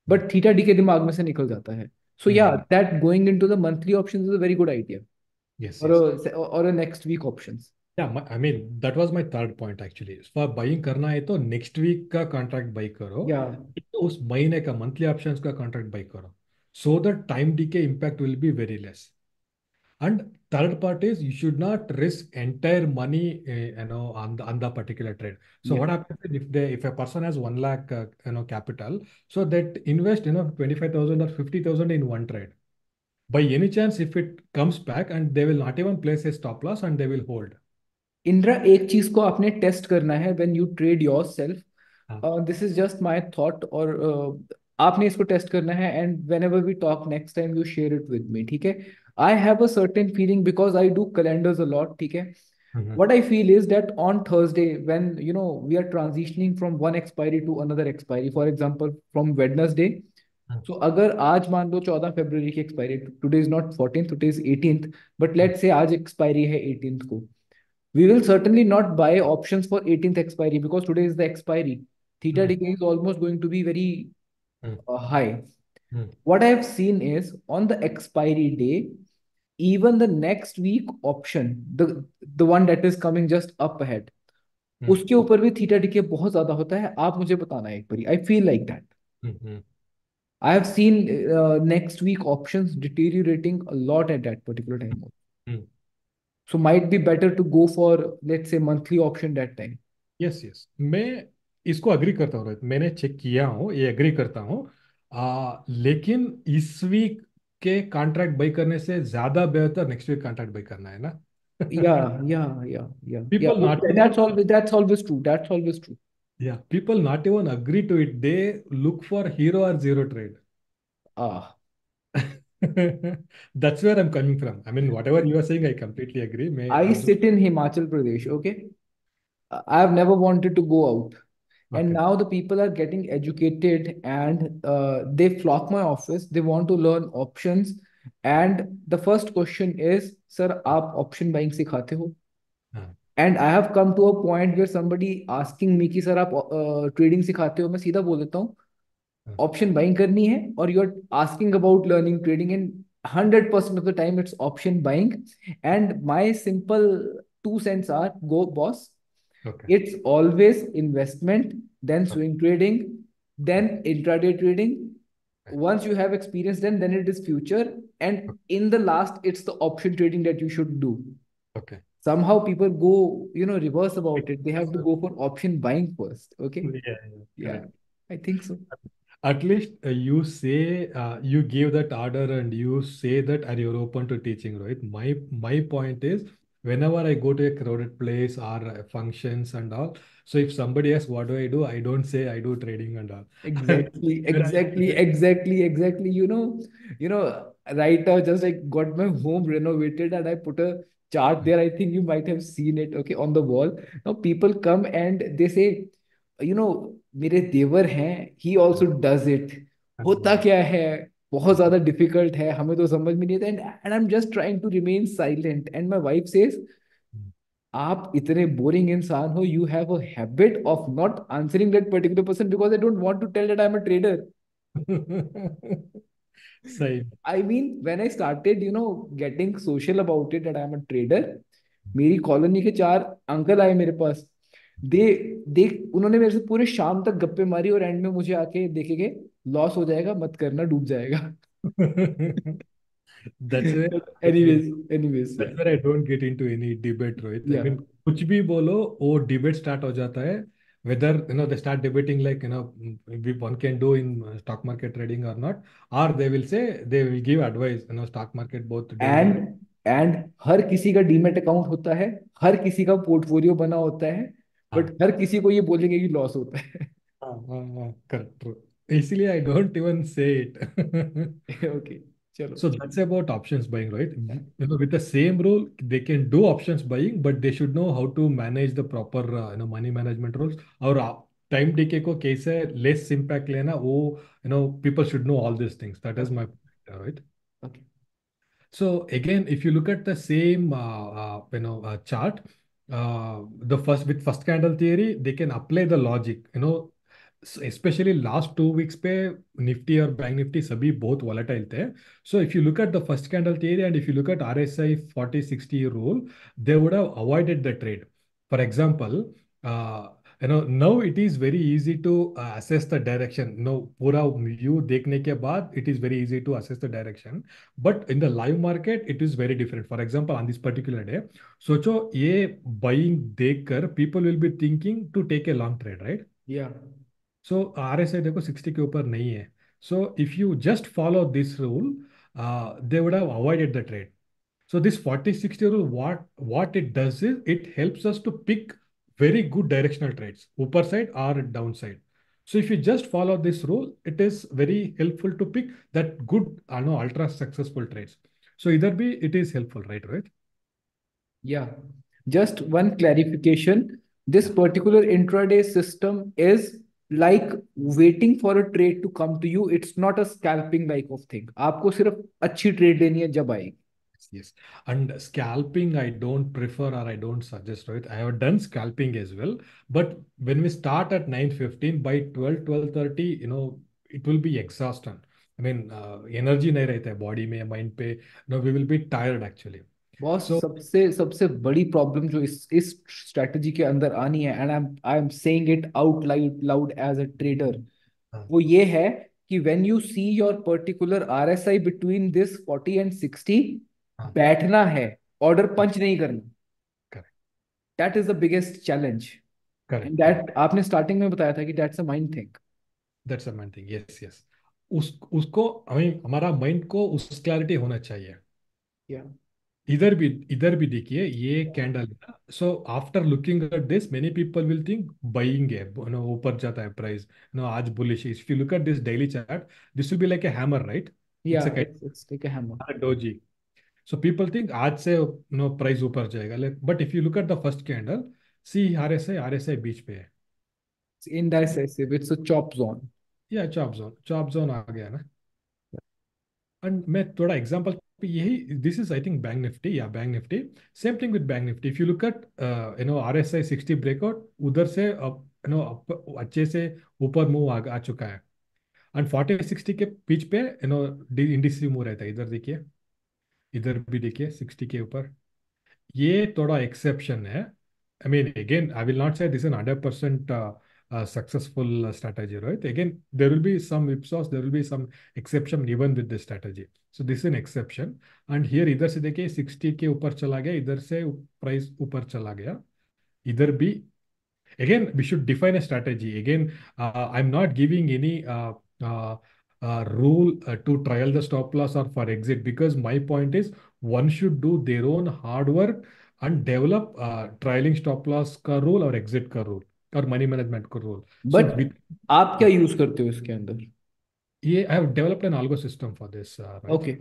but theta d के दिमाग में से निकल जाता है so yeah Hmm. that going into the monthly options is a very good idea Yes, or yes. a or a next week options Yeah, my, I mean that was my third point actually. For buying करना है तो next week का contract buy करो. yeah तो उस महीने का monthly options का contract buy करो. So the time decay impact will be very less. And third part is you should not risk entire money, uh, you know, on the on the particular trade. So yeah what happens is if they if a person has one lakh, uh, you know, capital, so that invest, you know, twenty five thousand or fifty thousand in one trade. By any chance, if it comes back and they will not even place a stop loss and they will hold. Indira एक चीज को आपने test करना है when you trade your self हाँ, this is just my thought और uh, आपने इसको टेस्ट करना है and whenever we talk next time you share it with me ठीक है? I have a certain feeling because I do calendars a lot ठीक है? What I feel is that on Thursday when you know we are transitioning from one expiry to another expiry for example from Wednesday so अगर आज मान लो चौदह February की expiry today is not fourteen today is eighteenth but let say आज expiry है eighteen को we will certainly not buy option for eighteen expiry because today is the expiry theta degree is almost going to be very high Hmm. what I have seen is on the expiry day even the next week option the the one that is coming just up ahead Hmm. उसके ऊपर भी theta decay बहुत ज़्यादा होता है आप मुझे बताना एक बारी I feel like that Mhm. I have seen next week options deteriorating a lot at that particular time Hmm. so might be better to go for let's say monthly option that time yes yes मैं इसको agree करता हूँ मैंने check किया हूँ ये agree करता हूँ लेकिन इस वीक के कॉन्ट्रैक्ट बाई करने से ज़्यादा बेहतर नेक्स्ट वीक कॉन्ट्रैक्ट बाई करना है ना yeah yeah yeah yeah yeah people not Okay, even that's always that's always true that's always true yeah people not even agree to it they look for hero or zero trade ah that's where i'm coming from i mean whatever you are saying i completely agree may i sit in himachal pradesh okay i have never wanted to go out and okay now the people are getting educated and uh, they flock my office they want to learn options and the first question is sir aap option buying सिखाते हो हाँ and I have come to a point where somebody asking me कि sir आप trading सिखाते हो मैं सीधा बोल देता हूँ हाँ ऑप्शन बाइंग करनी है और you are asking about learning trading and hundred percent of the time it's option buying and my simple two cents are go boss okay. It's always investment then okay. swing trading then intraday trading. Okay. Once you have experience then then it is future. And in the last it's the option trading that you should do. Okay. Somehow people go you know reverse about it. They have to go for option buying first. Okay? Yeah, yeah, yeah. i think so. At least uh, you say uh, you give that order and you say that and you're open to teaching, right? My my point is whenever I go to a crowded place or uh, functions and all, so if somebody asks what do I do, I don't say I do trading and all. exactly (laughs) When I- exactly exactly exactly you know you know right now just like got my home renovated and i put a chart there i think you might have seen it okay on the wall now people come and they say you know मेरे देवर हैं he also does it होता क्या है बहुत ज़्यादा difficult है हमें तो समझ में नहीं आता। And and I am just trying to remain silent and my wife says आप इतने बोरिंग इंसान हो you have a habit of not answering that particular person because I don't want to tell that I am a trader सही। I mean, when I started, you know, getting social about it that I'm a trader, मेरी colony के चार uncle आए मेरे पास। दे देख उन्होंने मेरे से पूरे शाम तक गप्पे मारी और एंड में मुझे आके देखेंगे लॉस हो जाएगा मत करना डूब जाएगा That's where anyways anyways that's where I don't get into any debate, Rohit. I mean, कुछ भी बोलो वो debate start हो जाता है. Whether you know they start debating like you know one can do in uh, stock market trading or not, or they will say they will give advice. You know, stock market both daily. एंड हर किसी का demat account होता है हर किसी का portfolio बना होता है हाँ बट हर किसी को ये बोलेंगे कि लॉस होता है हाँ हाँ हाँ correct. true. इसलिए I don't even say it. (laughs) Okay चलो So that's about options buying, right? You know, with the same rule, they can do options buying, but they should know how to manage the proper, uh, you know, money management rules. और time DK को कैसे less impact लेना वो you know people should know all these things. That is my point, right? Okay So again, if you look at the same uh, uh, you know uh, chart, uh, the first with first candle theory, they can apply the logic. You know, specially last two weeks पे Nifty और bank Nifty सभी बहुत volatile थे। So if you look at the first candle theory and if you look at R S I forty sixty rule they would have avoided the trade for example you know no it is very easy to assess the direction no पूरा view देखने के बाद it is very easy to assess the direction but in the live market it is very different for example on this particular day सोचो ये buying देख कर people will be thinking to take a long trade right या सो are S I देखो sixty के ऊपर नहीं है सो if you just follow this rule they would have avoided the trade so this 40 60 rule what what it does is it helps us to pick very good directional trades upper side or downside so if you just follow this rule it is very helpful to pick that good I know ultra successful trades so either be it is helpful right right Yeah, just one clarification. This particular intraday system is like waiting for a trade to come to you. It's not a scalping like of thing. आपको सिर्फ अच्छी trade लेनी है जब आएगी Yes, and scalping I don't prefer or I don't suggest, right? I have done scalping as well, but when we start at 9:15 by 12, 12:30, you know, it will be exhausting. I mean, uh, energy नहीं रहता है body में, mind पे, no, we will be tired actually. Boss So, सबसे सबसे बड़ी problem जो इस इस स्ट्रेटजी के अंदर आनी है and I am I am saying it out loud loud as a trader वो ये है कि when you see your particular RSI between this 40 and 60 हाँ, बैठना है ऑर्डर पंच नहीं करना। Correct, that is the biggest challenge correct. That आपने स्टार्टिंग में बताया था कि that's a mind thing That's the main thing. Yes, yes. उस उसको हमें हमारा माइंड को उस क्लैरिटी होना चाहिए। या इधर भी इधर भी देखिए ये कैंडल है ना। So after looking at this many people will think buying है know, ऊपर जाता है प्राइस नो आज bullish if you look at this daily chart this will be like a hammer right या it's a it's it's like a hammer doji so people think आज से no price ऊपर जाएगा। Like but if you look at the first candle see R S I R S I बीच पे है। It's indecisive it's a chop zone. या chop zone chop zone आ गया ना। एंड मैं थोड़ा एग्जांपल यही this is I think bank Nifty या bank Nifty same thing with bank Nifty if you look at you know R S I sixty breakout उधर से यू नो अच्छे से ऊपर मूव आ, आ चुका है। एंड फोर्टी सिक्सटी के बीच पे यू नो इंडिसी मूव रहता है। इधर देखिए इधर भी देखिए सिक्सटी के ऊपर। ये थोड़ा एक्सेप्शन है। I mean again I will not say this an hundred percent uh, successful uh, strategy, right? Again, there will be some whipsaws, there will be some exception even with this strategy. So this is an exception. And here either से देखिए 60 k ऊपर chala gaya. Either से price upar chala gaya. Either be again we should define a strategy again uh, i'm not giving any uh, uh, uh rule uh, to trial the stop loss or for exit because my point is one should do their own hard work and develop uh, trialing stop loss ka rule or exit ka rule और money management का role but आप क्या use करते हो इसके अंदर? ये I have developed an algo system for this okay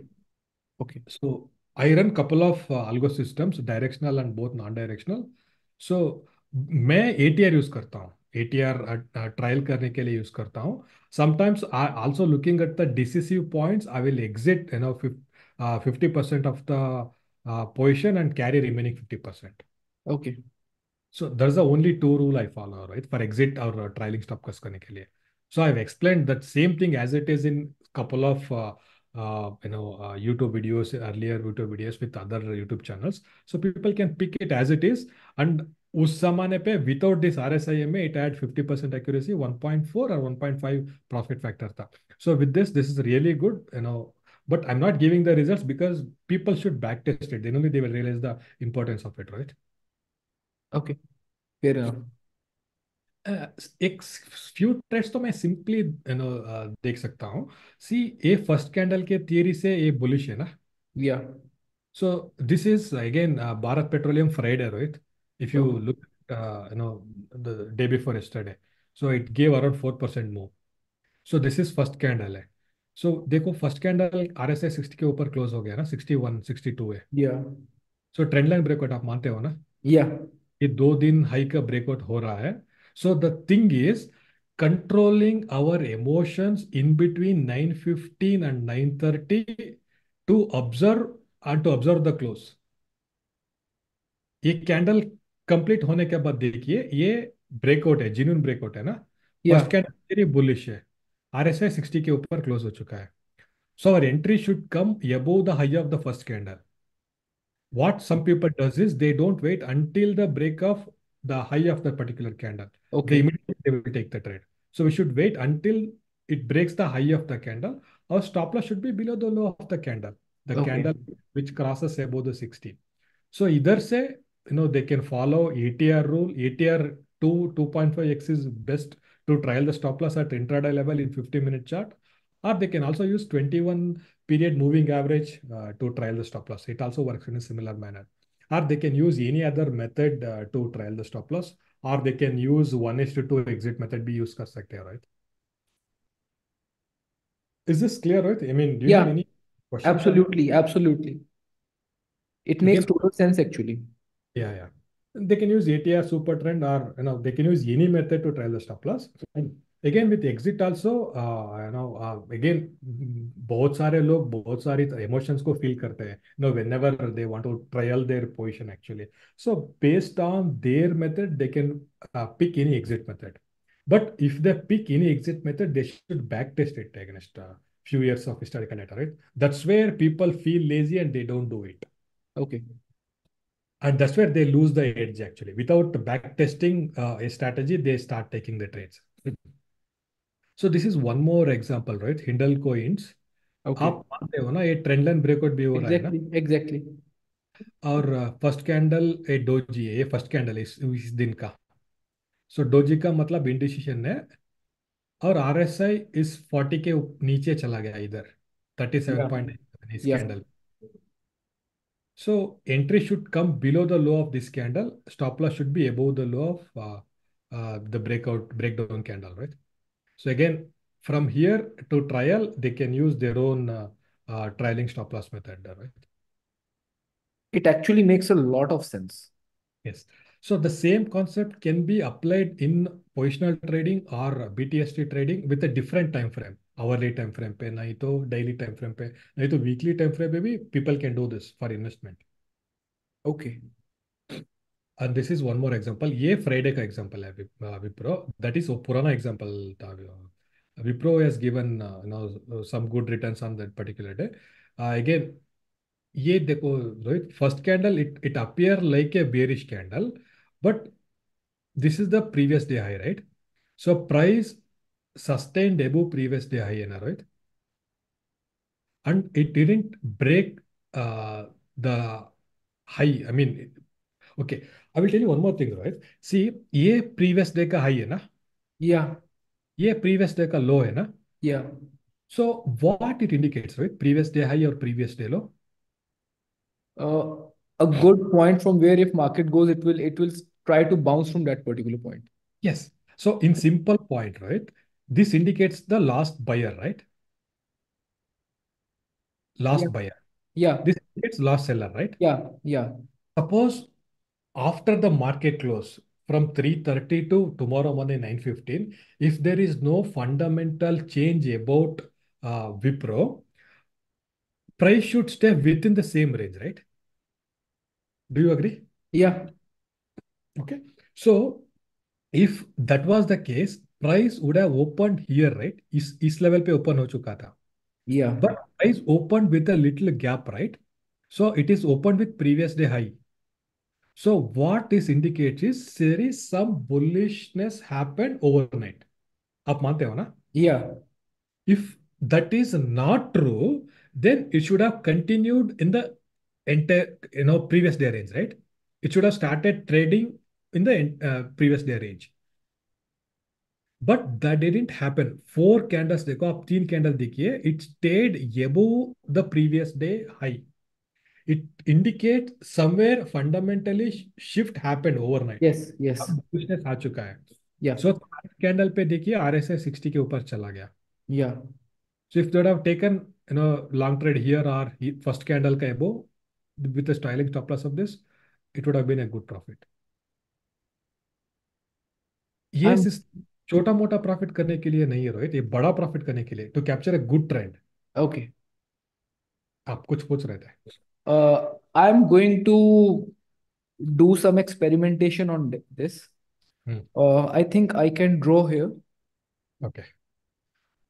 okay so I run couple of algo systems directional and both non directional so मैं एटीआर यूज़ करता हूँ. एटीआर ट्रायल करने के लिए यूज़ करता हूँ. Sometimes I also looking at the decisive points I will exit you know fifty percent of the position and carry remaining fifty percent okay so there's the only two rule I follow right for exit or uh, trailing stop loss करने के लिए so I've explained that same thing as it is in couple of uh, uh, you know uh, YouTube videos earlier YouTube videos with other YouTube channels so people can pick it as it is and उस जमाने पे without this R S I M it add fifty percent accuracy one point four और one point five profit factor था so with this this is really good you no but I'm not giving the results because people should back test it. Then only they will realize the importance of it, right? Okay, fair enough. एक few trades तो मैं simply you know देख सकता हूँ। See a first candle के theory से ये bullish है ना? या so this is again Bharat Petroleum Friday Rohit okay. look uh, you know the day before yesterday. So it gave around 4% move so this is first candle है। So देखो first candle R S I sixty के ऊपर close हो गया ना? Sixty one sixty two है। या सो trend line breakout आप मानते हो ना? या ये दो दिन हाई का ब्रेकआउट हो रहा है। So the thing is controlling our emotions in between 9:15 and 9:30 to observe and to observe the close. ये कैंडल कंप्लीट होने के बाद देखिए ये ब्रेकआउट है जिन्यून ब्रेकआउट है ना? फ़र्स्ट कैटेगरी बुलिश है। आर एस आई सिक्सटी के ऊपर क्लोज हो चुका है। So our entry should come above the high of the first candle what some people does is they don't wait until the break of the high of the particular candle. Okay. they immediately they will take the trade. So we should wait until it breaks the high of the candle. Our stop loss should be below the low of the candle the okay. candle which crosses above the 60 so either say you know they can follow ATR rule. ATR 2 2.5x is best to trial the stop loss at intraday level in 50 minute chart or they can also use 21 period moving average uh, to trial the stop loss. It also works in a similar manner. Or they can use any other method uh, to trial the stop loss or they can use 1 is to 2 exit method be used kar sakte right? Is this clear, right? I mean, do you yeah, have any questions? Absolutely, absolutely. It makes Again, total sense actually. Yeah, yeah. They can use ATR super trend or you know they can use any method to trial the stop loss And again with exit also uh, you know uh, again बहुत सारे लोग बहुत सारी emotions को feel करते हैं you know whenever they want to trial their position actually so based on their method they can uh, pick any exit method but if they pick any exit method they should back test it against a few years of historical data right that's where people feel lazy and they don't do it okay and that's where they lose the edge actually without back testing uh, a strategy they start taking the trades So this is one more example right Hindle को इंट्स आप मानते हो ना ये trend line breakout भी हो रहा है ना? एग्जैक्टली और फ़र्स्ट कैंडल ए डोजी है ये फ़र्स्ट कैंडल इस, इस दिन का। सो so, डोजी का मतलब इंडिसिशन है। और आर एस आई इस फोर्टी के नीचे चला गया इधर। थर्टी सेवन पॉइंट इस candle so entry should come below the low of this candle stop loss should be above the low of the breakout breakdown candle right So again, from here to trial, they can use their own uh, uh, trailing stop loss method, right? It actually makes a lot of sense. Yes. So the same concept can be applied in positional trading or BTST trading with a different time frame. Hourly time frame पे नहीं तो daily time frame पे नहीं तो weekly time frame पे भी people can do this for investment okay And this is one more example. Yeah, Friday example है Wipro. Uh, that is पुराना example Wipro has given uh, you know some good returns on that particular day. Uh, again ये देखो Rohit first candle it it appear like a bearish candle but this is the previous day high right? So price sustained above previous day high right and it didn't break uh, the high i mean okay I will tell you one more thing, right? See, ये previous day का high है ना? Yeah. ये previous day का low है ना? Yeah. So what it indicates, right? Previous day high or previous day low? Uh, a good point from where if market goes, it will it will try to bounce from that particular point. Yes. So in simple point, right? This indicates the last buyer, right? Last Yeah. buyer. Yeah. This indicates last seller, right? Yeah. Yeah. Suppose after the market close from 3.30 to tomorrow morning 9.15, if there is no fundamental change about uh, Wipro, price should stay within the same range, right? Do you agree? Yeah. Okay. So if that was the case, price would have opened here, right? Is level pe open ho chuka tha. Yeah. But price opened with a little gap, right? So it is opened with previous day high. So what this indicates is there is some bullishness happened overnight. आप मानते हो ना? Yeah. If that is not true, then it should have continued in the entire, you know, previous day range, right? It should have started trading in the uh, previous day range. But that didn't happen. Four candles देखो आप तीन candle देखिए it stayed above the previous day high. It indicates somewhere fundamentally shift happened overnight. Yes, yes. business आ चुका है. Yeah. So candle पे देखिए RSI 60 के ऊपर चला गया. Yeah. So if they would have taken you know long trade here or first candle का above with a styling stop loss of this, it would have been a good profit. ये I'm- छोटा मोटा profit करने के लिए नहीं है रोहित ये बड़ा प्रॉफिट करने के लिए to capture a good trend Okay. आप कुछ पूछ रहे थे uh, I'm going to do some experimentation on this. Hmm. Uh, I think I can draw here. Okay.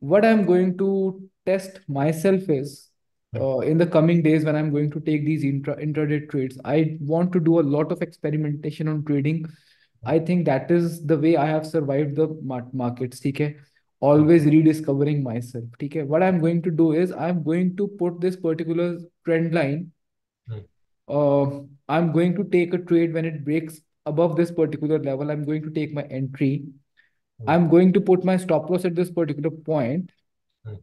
What I'm going to test myself is hmm. uh, in the coming days when I'm going to take these intra- intraday trades, I want to do a lot of experimentation on trading. Hmm. I think that is the way I have survived the mar- markets. Okay. Always hmm. rediscovering myself. Okay. What I'm going to do is I'm going to put this particular trend line uh, I'm going to take a trade when it breaks above this particular level. I'm going to take my entry. Hmm. I'm going to put my stop loss at this particular point. Hmm.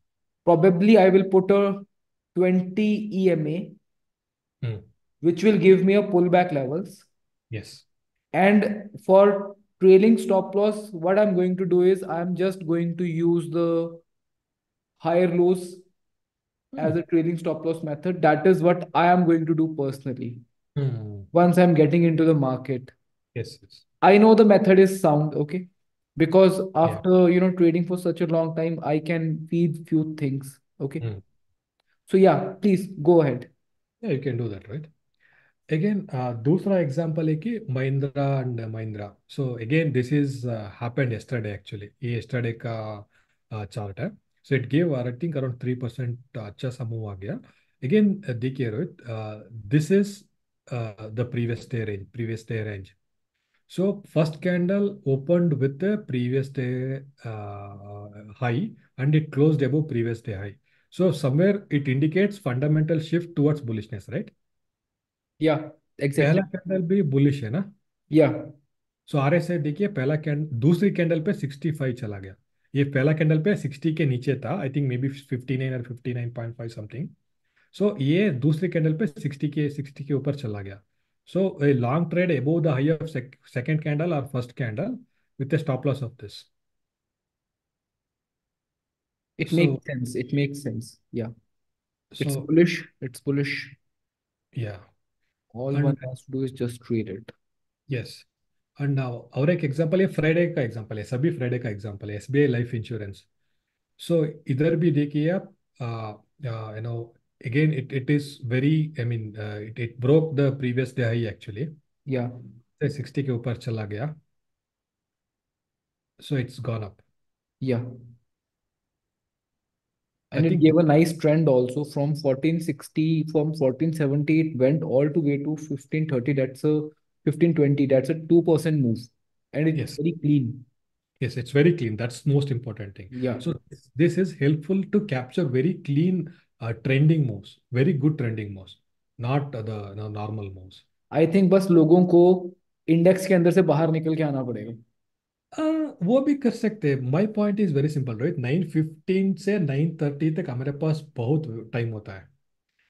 Probably I will put a 20 EMA, Hmm. which will give me a pullback levels. Yes. And for trailing stop loss, what I'm going to do is I'm just going to use the higher lows as a trailing stop loss method. That is what I am going to do personally once I'm getting into the market. Yes yes I know the method is sound, okay? Because after, you know, trading for such a long time, I can feed few things, okay? Hmm. So yeah, please go ahead. Yeah, you can do that, right? Again, uh, दूसरा example है कि Mahindra and Mahindra. So again, this is uh, happened yesterday actually. ये yesterday का uh, chart है. so it gave I think around three percent अच्छा सा move आ गया अगेन देखिए Rohit this is the previous day range previous day range so first candle opened with previous day high and it closed above previous day high. So somewhere it indicates fundamental shift towards bullishness, right? Yeah, exactly. पहला candle भी bullish है ना? Yeah. So RSI देखिए पहला candle दूसरी candle पे 65 चला गया. ये पहला कैंडल पे 60 के नीचे था आई थिंक मे बी 59 और 59.5 समथिंग सो ये दूसरी कैंडल पे 60 के 60 के ऊपर चला गया so a long trade above the high of second candle और first candle with a stop loss of this it So- makes sense. It makes sense. Yeah, it's so bullish. It's bullish. या All And- one has to do is just trade it. Yes and और एक example है Friday का example है सभी Friday का example है SBI life insurance सो इधर भी देखिए आप you know again it, it is very i mean uh, it, it broke the previous day high actually Yeah, से 60 के ऊपर चला गया so it's gone up yeah. I And it think- gave a nice trend also from 1460, from 1470, it went all the way to 1530. That's a 1520. That's a 2% move. And it's Yes. very clean. yes it's very clean that's most important thing Yeah. so this, is helpful to capture very clean uh, trending moves very good trending moves not uh, the know, normal moves I think बस लोगों को index के अंदर से बाहर निकल के आना पड़ेगा Uh, वो भी कर सकते हैं my point is very simple right nine fifteen से नाइन थर्टी तक हमारे पास बहुत टाइम होता है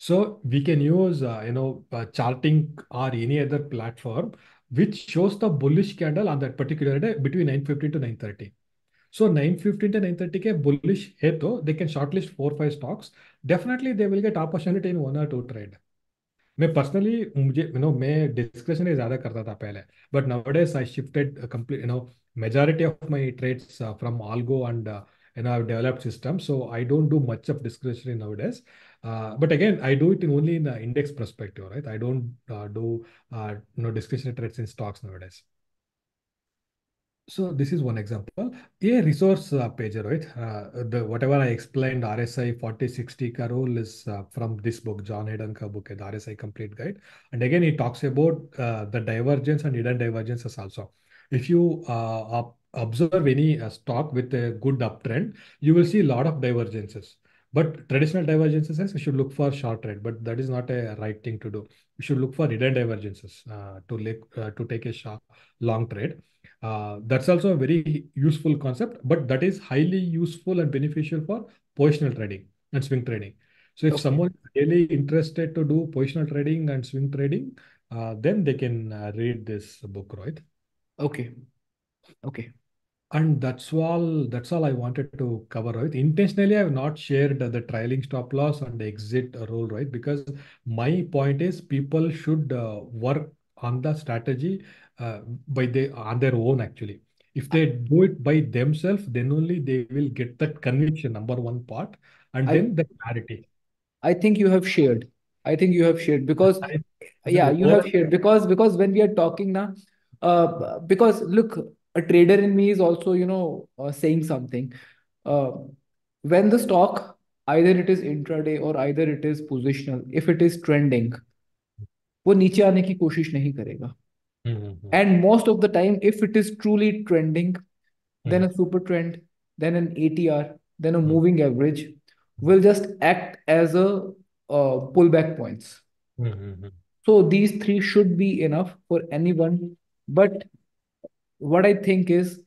so we can use you know charting और any other platform which shows the bullish candle on that particular day between nine fifteen to nine thirty so nine fifteen to nine thirty के bullish है तो they can short list four five stocks definitely they will get opportunity in one और to trade मैं personally मुझे you know मैं discussion ही ज़्यादा करता था पहले but nowadays I shifted complete you know majority of my trades uh, from algo and uh, you know I've developed systems so I don't do much of discretionary nowadays uh, but again I do it in only in the index perspective right I don't uh, do uh, you know discretionary trades in stocks nowadays so this is one example. A resource uh, page, right? Uh, the whatever I explained, RSI 4060 ka is uh, from this book, John Hayden book, the RSI Complete Guide. And again, he talks about uh, the divergence and hidden divergences also. If you uh, observe any uh, stock with a good uptrend, you will see a lot of divergences. But traditional divergences says you should look for short trade, but that is not a right thing to do. You should look for hidden divergences to, to take a short, long trade. Uh, that's also a very useful concept, but that is highly useful and beneficial for positional trading and swing trading. So if Okay. someone is really interested to do positional trading and swing trading, uh, then they can uh, read this book, right? Okay. Okay. And that's all. That's all I wanted to cover, right? Intentionally, I have not shared the trailing stop loss and the exit rule, right? Because my point is, people should uh, work on the strategy uh, by they on their own. Actually, if they do it by themselves, then only they will get that conviction. Number one part, and I then the clarity. I think you have shared. I think you have shared because I, yeah, you have shared because because when we are talking now, uh, because look, a trader in me is also you know uh, saying something. Uh, when the stock either it is intraday or either it is positional, if it is trending, वो नीचे आने की कोशिश नहीं करेगा. Mhm, And most of the time, if it is truly trending, then mhm, a super trend, then an ATR, then a mhm, moving average will just act as a uh, pullback points. mhm, mhm. So these three should be enough for anyone. But what I think is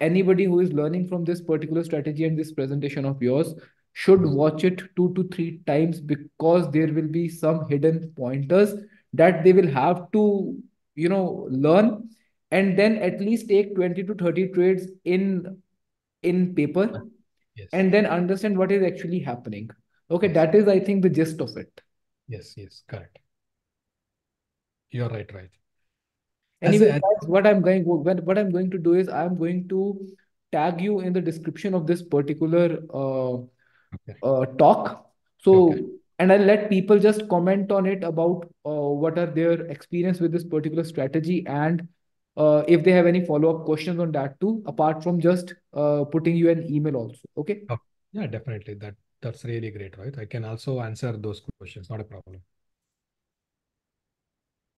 anybody who is learning from this particular strategy and this presentation of yours should watch it two to three times because there will be some hidden pointers that they will have to, you know, learn and then at least take 20 to 30 trades in in paper Yes. and then understand what is actually happening. Okay, Yes. that is, I think, the gist of it. Yes. Yes. Correct. You're right. Right. Anyway, guys, what I'm going what, what I'm going to do is I'm going to tag you in the description of this particular uh, okay. uh, talk. So, Okay. and I'll let people just comment on it about uh, what are their experience with this particular strategy and uh, if they have any follow-up questions on that too, apart from just uh, putting you an email also. Okay. Oh, yeah, definitely. That that's really great, right? I can also answer those questions. Not a problem.